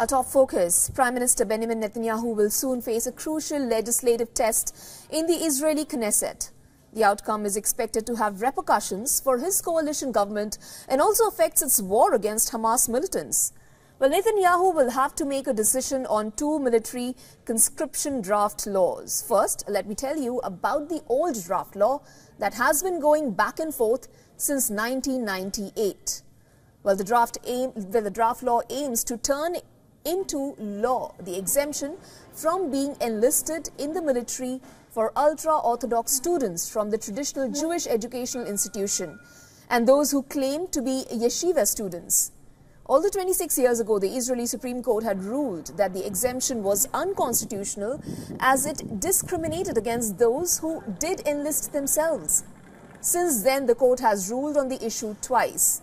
Our top focus Prime Minister Benjamin Netanyahu will soon face a crucial legislative test in the Israeli Knesset. The outcome is expected to have repercussions for his coalition government and also affects its war against Hamas militants. Well, Netanyahu will have to make a decision on two military conscription draft laws. First, let me tell you about the old draft law that has been going back and forth since 1998. Well, the draft, aim, the draft law aims to turn into law the exemption from being enlisted in the military for ultra-Orthodox students from the traditional Jewish educational institution and those who claim to be yeshiva students. Although 26 years ago, the Israeli Supreme Court had ruled that the exemption was unconstitutional as it discriminated against those who did enlist themselves. Since then, the court has ruled on the issue twice.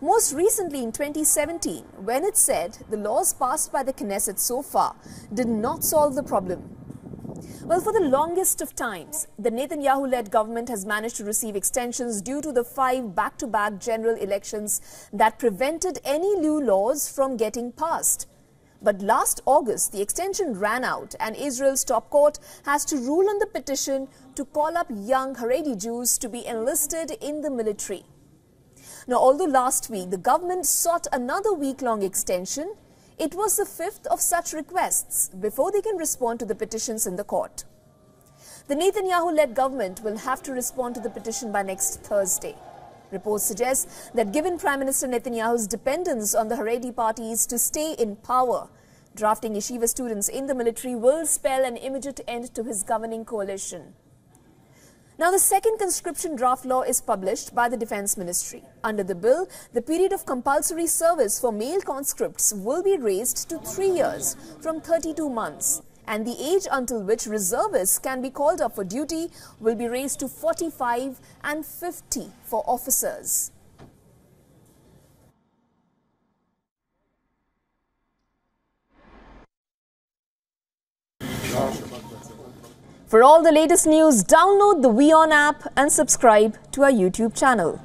Most recently in 2017, when it said the laws passed by the Knesset so far did not solve the problem. Well, for the longest of times, the Netanyahu-led government has managed to receive extensions due to the five back-to-back -back general elections that prevented any new laws from getting passed. But last August, the extension ran out and Israel's top court has to rule on the petition to call up young Haredi Jews to be enlisted in the military. Now, although last week the government sought another week-long extension, it was the fifth of such requests before they can respond to the petitions in the court. The Netanyahu-led government will have to respond to the petition by next Thursday. Reports suggest that given Prime Minister Netanyahu's dependence on the Haredi parties to stay in power, drafting yeshiva students in the military will spell an immediate end to his governing coalition. Now, the second conscription draft law is published by the Defense Ministry. Under the bill, the period of compulsory service for male conscripts will be raised to three years from 32 months. And the age until which reservists can be called up for duty will be raised to 45 and 50 for officers. For all the latest news, download the WION app and subscribe to our YouTube channel.